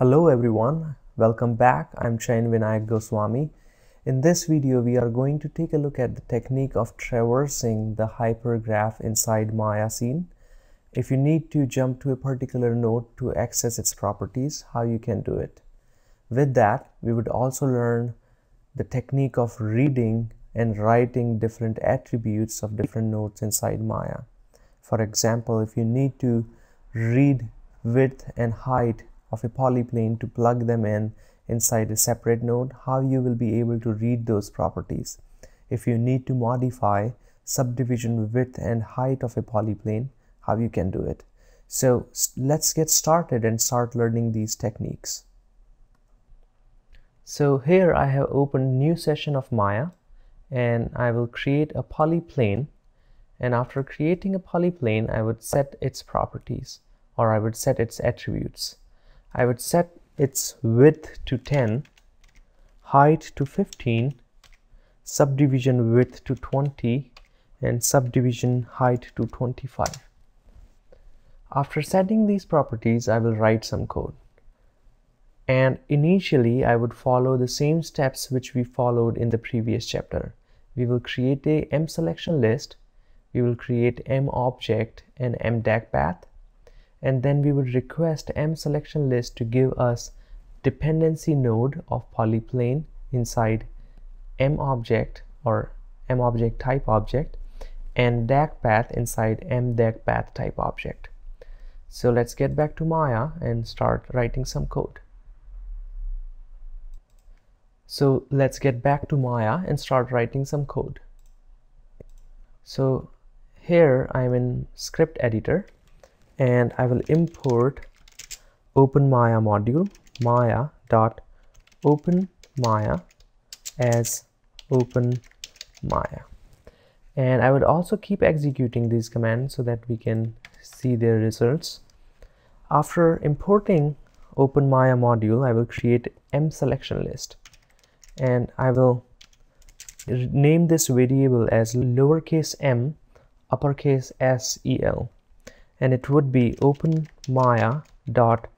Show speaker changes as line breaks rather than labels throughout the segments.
Hello everyone, welcome back. I'm Chayan Vinayak Goswami. In this video, we are going to take a look at the technique of traversing the hypergraph inside Maya scene. If you need to jump to a particular node to access its properties, how you can do it. With that, we would also learn the technique of reading and writing different attributes of different nodes inside Maya. For example, if you need to read width and height of a polyplane to plug them in inside a separate node, how you will be able to read those properties. If you need to modify subdivision width and height of a polyplane, how you can do it. So let's get started and start learning these techniques. So here I have opened new session of Maya and I will create a polyplane and after creating a polyplane I would set its properties or I would set its attributes. I would set its width to 10, height to 15, subdivision width to 20 and subdivision height to 25. After setting these properties I will write some code and initially I would follow the same steps which we followed in the previous chapter. We will create a M selection list, we will create M object and M DAG path and then we would request M selection list to give us dependency node of polyplane inside M object or M object type object and DAG path inside M DAG path type object. So let's get back to Maya and start writing some code. So let's get back to Maya and start writing some code. So here I'm in script editor and I will import open Maya module Maya dot open Maya as open Maya and I would also keep executing these commands so that we can see their results. After importing open Maya module I will create M selection list. And I will name this variable as lowercase m uppercase sel and it would be open maya dot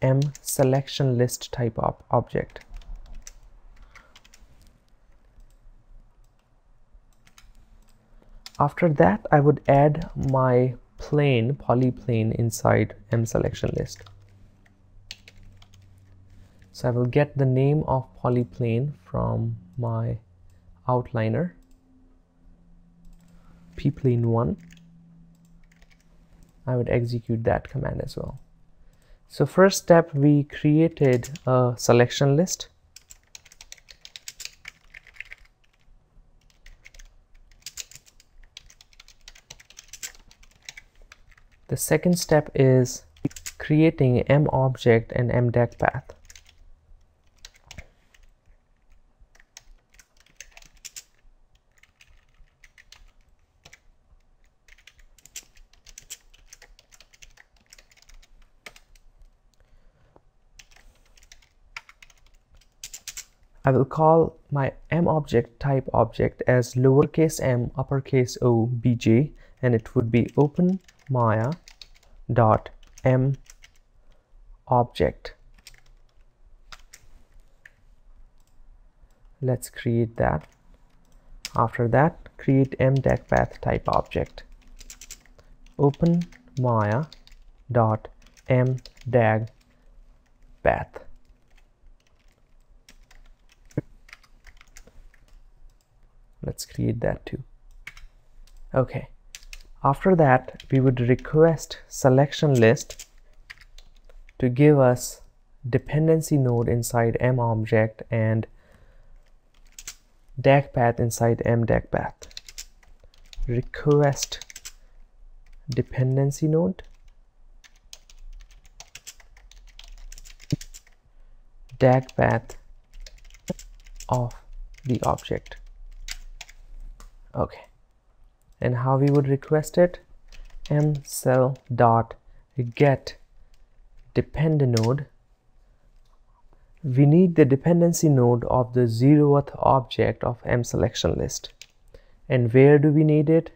m selection list type of object. After that I would add my plane polyplane inside m selection list so I will get the name of polyplane from my outliner pplane 1 I would execute that command as well. So first step we created a selection list. The second step is creating m object and m DAG path I will call my m object type object as lowercase m uppercase o bj and it would be open maya dot m object. Let's create that. After that create m DAG path type object. Open maya dot m DAG path let's create that too. Okay. After that we would request selection list to give us dependency node inside m object and DAG path inside m DAG path. Request dependency node. DAG path of the object okay. And how we would request it? M cell dot get depend node. We need the dependency node of the zeroth object of m selection list. And where do we need it?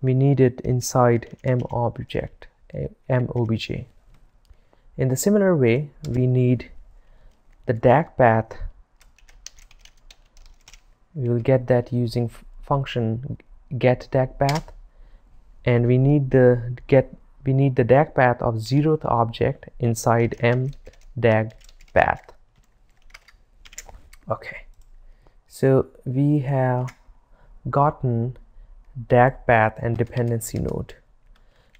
We need it inside m object m obj in the similar way we need the DAG path. We will get that using function get DAG path and we need the get we need the DAG path of zeroth object inside m DAG path. Okay. So we have gotten DAG path and dependency node.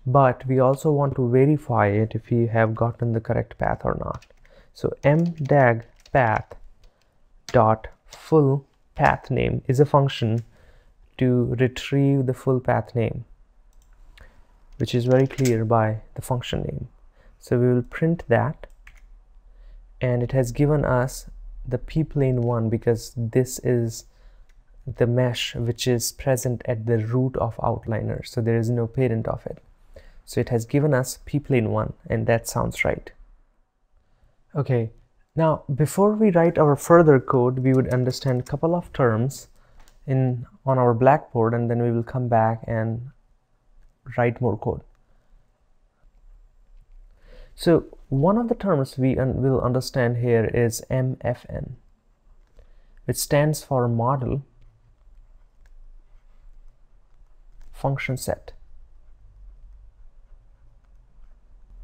But we also want to verify it if we have gotten the correct path or not. So mdag path dot full path name is a function to retrieve the full path name which is very clear by the function name. So we will print that and it has given us the p-plane 1 because this is the mesh which is present at the root of outliner so there is no parent of it. So it has given us p-plane 1 and that sounds right. Okay now before we write our further code we would understand a couple of terms in on our blackboard and then we will come back and write more code so one of the terms we un will understand here is MFN which stands for model function set.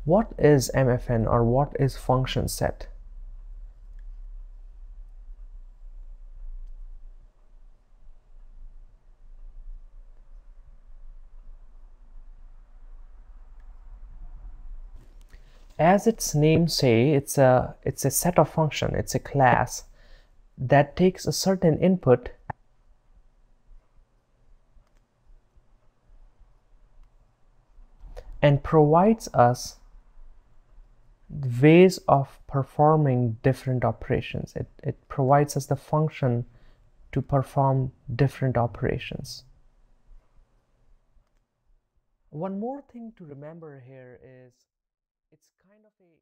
What is MFN or what is function set? As its name say it's a it's a set of function it's a class that takes a certain input and provides us ways of performing different operations. It, it provides us the function to perform different operations. One more thing to remember here is it's kind of a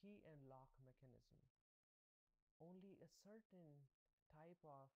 key and lock mechanism. Only a certain type of